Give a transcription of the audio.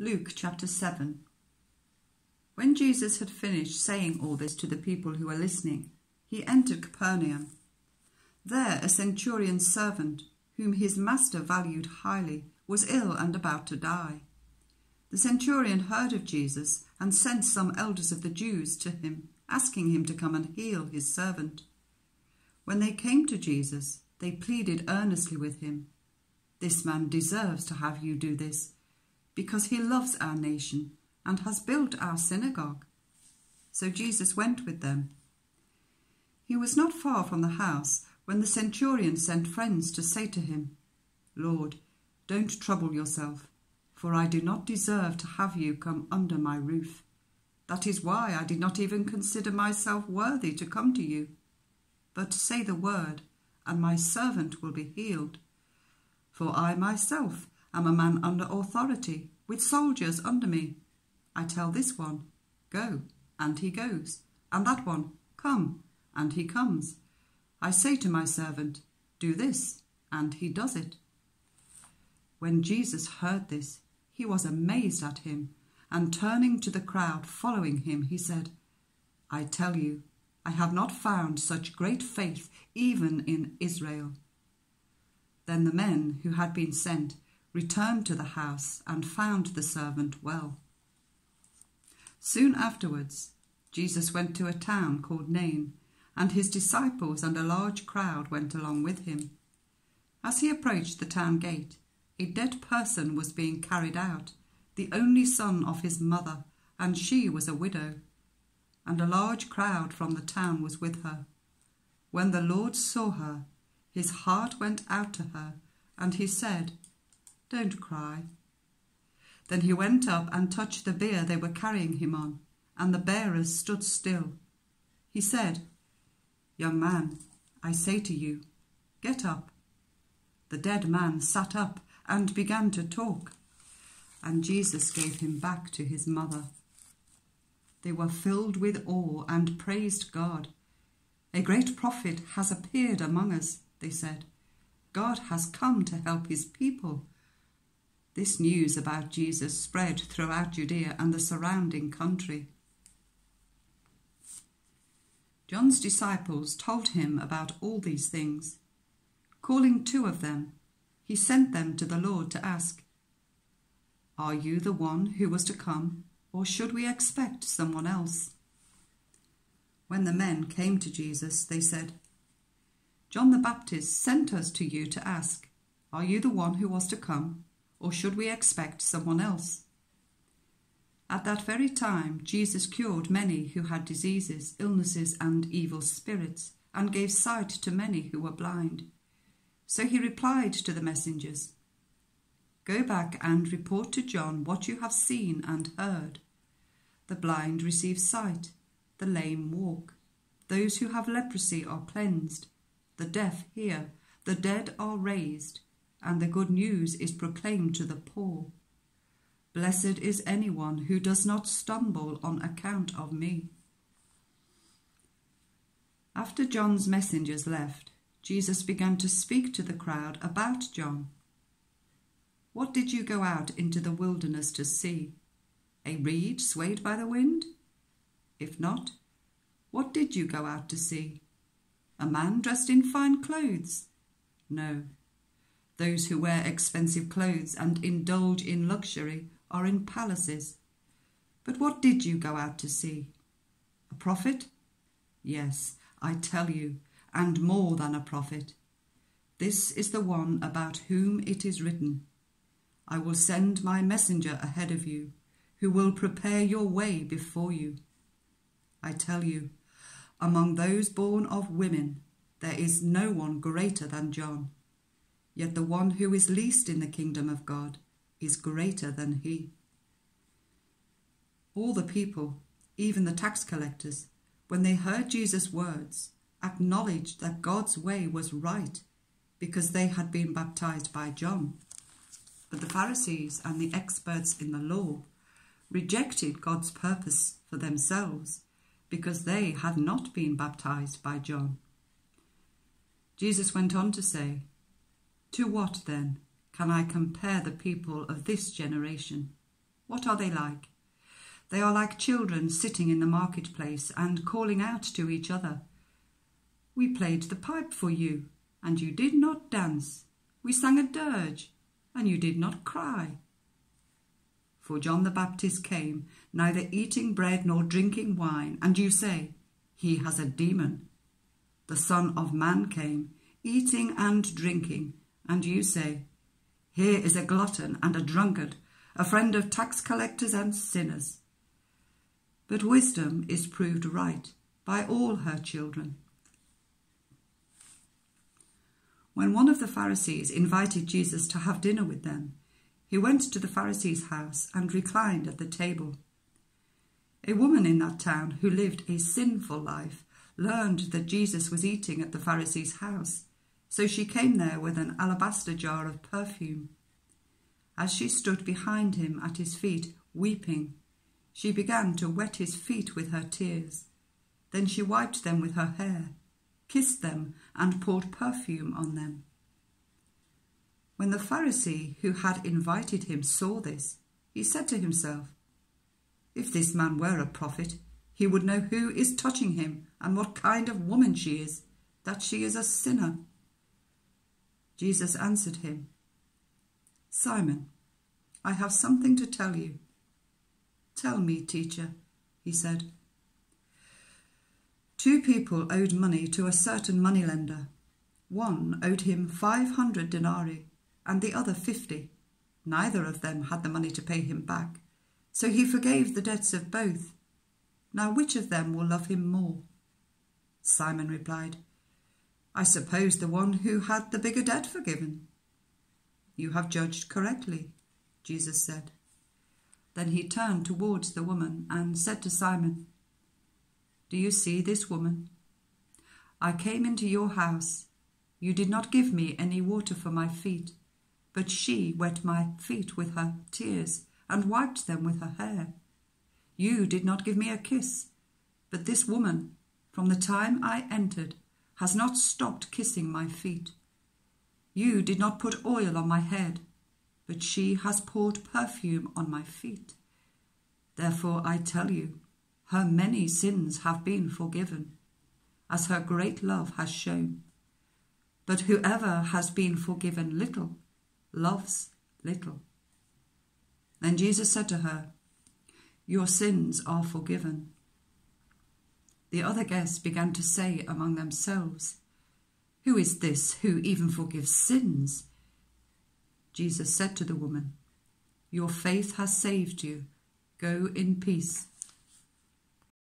Luke chapter 7. When Jesus had finished saying all this to the people who were listening, he entered Capernaum. There a centurion's servant, whom his master valued highly, was ill and about to die. The centurion heard of Jesus and sent some elders of the Jews to him, asking him to come and heal his servant. When they came to Jesus, they pleaded earnestly with him, This man deserves to have you do this because he loves our nation and has built our synagogue. So Jesus went with them. He was not far from the house when the centurion sent friends to say to him, Lord, don't trouble yourself, for I do not deserve to have you come under my roof. That is why I did not even consider myself worthy to come to you. But say the word, and my servant will be healed. For I myself am a man under authority, with soldiers under me. I tell this one, Go, and he goes, and that one, Come, and he comes. I say to my servant, Do this, and he does it. When Jesus heard this, he was amazed at him, and turning to the crowd following him, he said, I tell you, I have not found such great faith even in Israel. Then the men who had been sent returned to the house and found the servant well. Soon afterwards, Jesus went to a town called Nain, and his disciples and a large crowd went along with him. As he approached the town gate, a dead person was being carried out, the only son of his mother, and she was a widow. And a large crowd from the town was with her. When the Lord saw her, his heart went out to her, and he said, don't cry. Then he went up and touched the bier they were carrying him on, and the bearers stood still. He said, Young man, I say to you, get up. The dead man sat up and began to talk, and Jesus gave him back to his mother. They were filled with awe and praised God. A great prophet has appeared among us, they said. God has come to help his people. This news about Jesus spread throughout Judea and the surrounding country. John's disciples told him about all these things. Calling two of them, he sent them to the Lord to ask, Are you the one who was to come, or should we expect someone else? When the men came to Jesus, they said, John the Baptist sent us to you to ask, Are you the one who was to come, or should we expect someone else? At that very time, Jesus cured many who had diseases, illnesses, and evil spirits, and gave sight to many who were blind. So he replied to the messengers Go back and report to John what you have seen and heard. The blind receive sight, the lame walk, those who have leprosy are cleansed, the deaf hear, the dead are raised and the good news is proclaimed to the poor. Blessed is anyone who does not stumble on account of me. After John's messengers left, Jesus began to speak to the crowd about John. What did you go out into the wilderness to see? A reed swayed by the wind? If not, what did you go out to see? A man dressed in fine clothes? No, those who wear expensive clothes and indulge in luxury are in palaces. But what did you go out to see? A prophet? Yes, I tell you, and more than a prophet. This is the one about whom it is written I will send my messenger ahead of you, who will prepare your way before you. I tell you, among those born of women, there is no one greater than John. Yet the one who is least in the kingdom of God is greater than he. All the people, even the tax collectors, when they heard Jesus' words, acknowledged that God's way was right because they had been baptized by John. But the Pharisees and the experts in the law rejected God's purpose for themselves because they had not been baptized by John. Jesus went on to say, to what, then, can I compare the people of this generation? What are they like? They are like children sitting in the marketplace and calling out to each other. We played the pipe for you, and you did not dance. We sang a dirge, and you did not cry. For John the Baptist came, neither eating bread nor drinking wine, and you say, He has a demon. The Son of Man came, eating and drinking, and you say, Here is a glutton and a drunkard, a friend of tax collectors and sinners. But wisdom is proved right by all her children. When one of the Pharisees invited Jesus to have dinner with them, he went to the Pharisee's house and reclined at the table. A woman in that town who lived a sinful life learned that Jesus was eating at the Pharisee's house, so she came there with an alabaster jar of perfume. As she stood behind him at his feet, weeping, she began to wet his feet with her tears. Then she wiped them with her hair, kissed them, and poured perfume on them. When the Pharisee who had invited him saw this, he said to himself, If this man were a prophet, he would know who is touching him and what kind of woman she is, that she is a sinner. Jesus answered him, Simon, I have something to tell you. Tell me, teacher, he said. Two people owed money to a certain moneylender. One owed him five hundred denarii and the other fifty. Neither of them had the money to pay him back, so he forgave the debts of both. Now which of them will love him more? Simon replied, I suppose the one who had the bigger debt forgiven. You have judged correctly, Jesus said. Then he turned towards the woman and said to Simon, Do you see this woman? I came into your house. You did not give me any water for my feet but she wet my feet with her tears and wiped them with her hair. You did not give me a kiss, but this woman, from the time I entered, has not stopped kissing my feet. You did not put oil on my head, but she has poured perfume on my feet. Therefore I tell you, her many sins have been forgiven, as her great love has shown. But whoever has been forgiven little loves little. Then Jesus said to her, Your sins are forgiven. The other guests began to say among themselves, Who is this who even forgives sins? Jesus said to the woman, Your faith has saved you. Go in peace